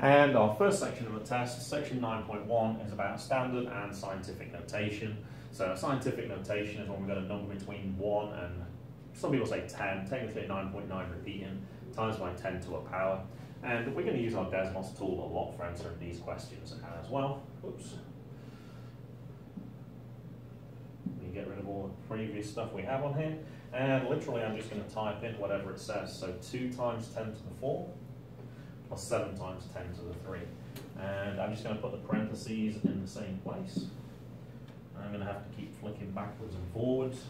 And our first section of the test, section 9.1, is about standard and scientific notation. So scientific notation is when we've got a number between 1 and, some people say 10, technically 9.9 repeating, times by 10 to a power. And we're going to use our Desmos tool a lot for answering these questions as well. Oops. We get rid of all the previous stuff we have on here. And literally I'm just going to type in whatever it says. So 2 times 10 to the 4 plus 7 times 10 to the 3. And I'm just going to put the parentheses in the same place. I'm going to have to keep flicking backwards and forwards.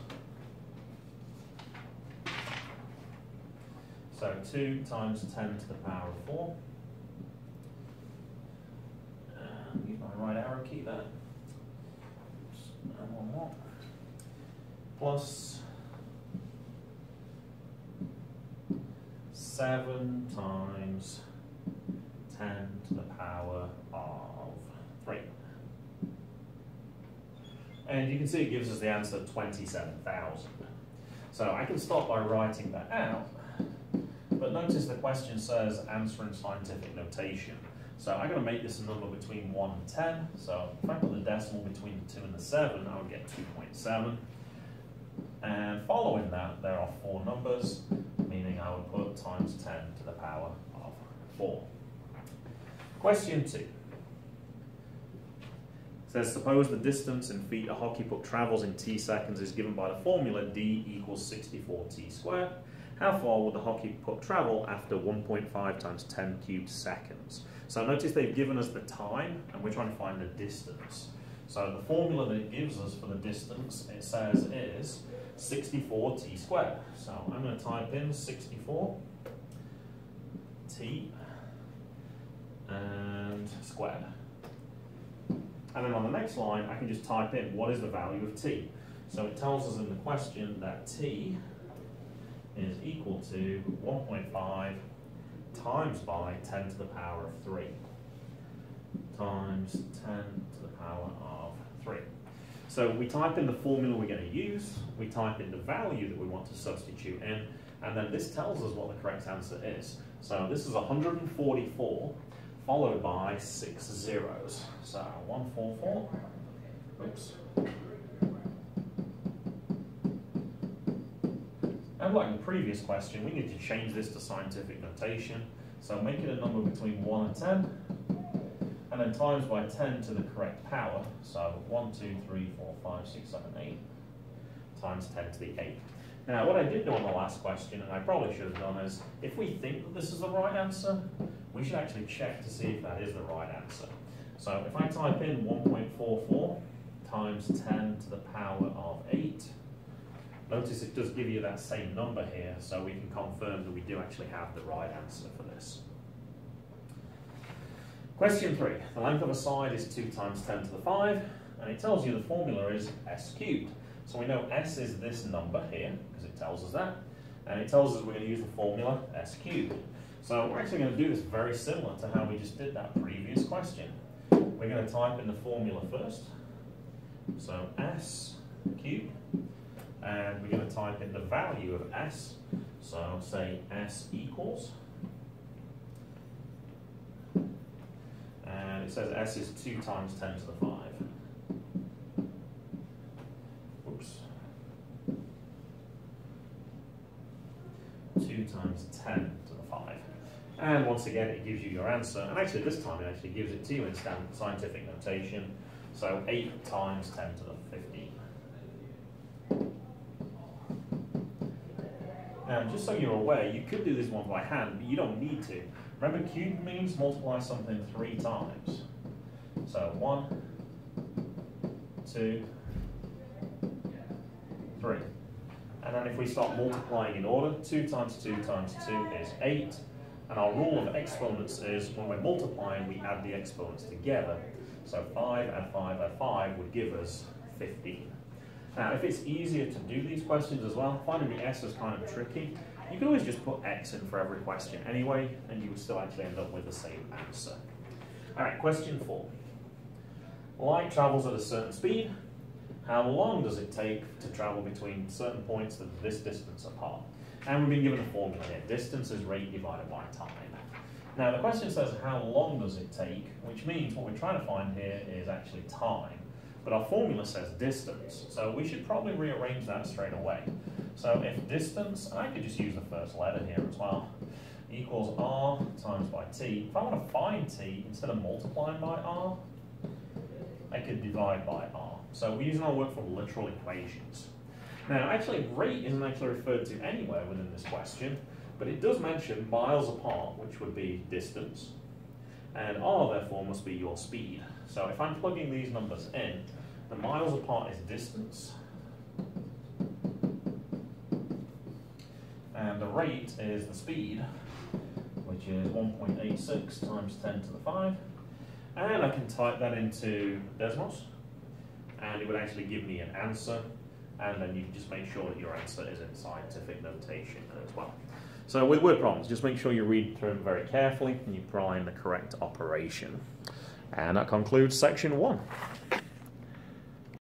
So 2 times 10 to the power of 4. And use my right arrow key there. And one more. Plus 7 times 10 to the power of 3. And you can see it gives us the answer 27,000. So I can start by writing that out, but notice the question says answer in scientific notation. So I'm going to make this a number between 1 and 10. So if I put the decimal between the 2 and the 7, I would get 2.7. And following that, there are four numbers, meaning I would put times 10 to the power of 4. Question two. says, suppose the distance in feet a hockey puck travels in t seconds is given by the formula d equals 64 t squared. How far will the hockey puck travel after 1.5 times 10 cubed seconds? So notice they've given us the time, and we're trying to find the distance. So the formula that it gives us for the distance, it says is 64 t squared. So I'm going to type in 64 t and squared. And then on the next line, I can just type in what is the value of t. So it tells us in the question that t is equal to 1.5 times by 10 to the power of 3 times 10 to the power of 3. So we type in the formula we're going to use, we type in the value that we want to substitute in, and then this tells us what the correct answer is. So this is 144 followed by six zeros. So 144, oops. And like the previous question, we need to change this to scientific notation. So make it a number between 1 and 10, and then times by 10 to the correct power. So 1, 2, 3, 4, 5, 6, 7, 8, times 10 to the 8. Now, what I did do on the last question, and I probably should have done, is if we think that this is the right answer, we should actually check to see if that is the right answer. So if I type in 1.44 times 10 to the power of 8, notice it does give you that same number here, so we can confirm that we do actually have the right answer for this. Question 3. The length of a side is 2 times 10 to the 5, and it tells you the formula is s cubed. So we know s is this number here, because it tells us that, and it tells us we're going to use the formula s cubed. So we're actually going to do this very similar to how we just did that previous question. We're going to type in the formula first. So s cubed. And we're going to type in the value of s. So I'll say s equals. And it says s is 2 times 10 to the 5. Oops. 2 times 10 and once again, it gives you your answer. And actually, this time it actually gives it to you in scientific notation. So 8 times 10 to the 15. Now, just so you're aware, you could do this one by hand, but you don't need to. Remember, cube means multiply something three times. So 1, 2, 3. And then if we start multiplying in order, 2 times 2 times 2 is 8. And our rule of exponents is when we're multiplying, we add the exponents together. So 5 add 5 add 5 would give us 15. Now, if it's easier to do these questions as well, finding the s is kind of tricky. You can always just put x in for every question anyway, and you would still actually end up with the same answer. All right, question four. Light travels at a certain speed. How long does it take to travel between certain points that are this distance apart? And we've been given a formula here. Distance is rate divided by time. Now the question says how long does it take, which means what we're trying to find here is actually time. But our formula says distance, so we should probably rearrange that straight away. So if distance, I could just use the first letter here as well, equals r times by t. If I want to find t, instead of multiplying by r, I could divide by r. So we're using our work for literal equations. Now actually rate isn't actually referred to anywhere within this question, but it does mention miles apart, which would be distance. And r, therefore, must be your speed. So if I'm plugging these numbers in, the miles apart is distance. And the rate is the speed, which is 1.86 times 10 to the 5. And I can type that into Desmos, and it would actually give me an answer, and then you can just make sure that your answer is in scientific notation as well. So with word problems, just make sure you read through them very carefully and you find the correct operation. And that concludes section one.